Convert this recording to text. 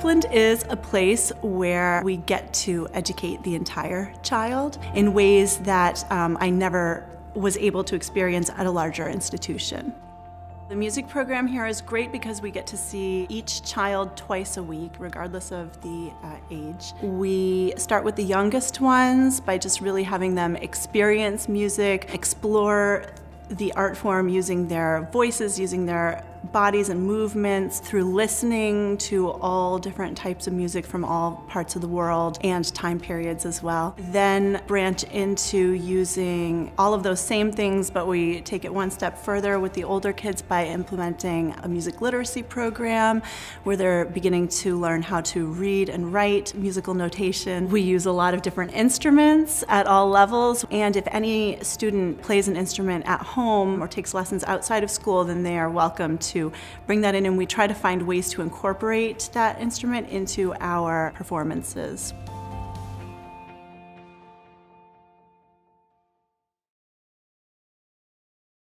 Upland is a place where we get to educate the entire child in ways that um, I never was able to experience at a larger institution. The music program here is great because we get to see each child twice a week, regardless of the uh, age. We start with the youngest ones by just really having them experience music, explore the art form using their voices, using their bodies and movements through listening to all different types of music from all parts of the world and time periods as well. Then branch into using all of those same things, but we take it one step further with the older kids by implementing a music literacy program where they're beginning to learn how to read and write musical notation. We use a lot of different instruments at all levels, and if any student plays an instrument at home or takes lessons outside of school, then they are welcome to to bring that in and we try to find ways to incorporate that instrument into our performances.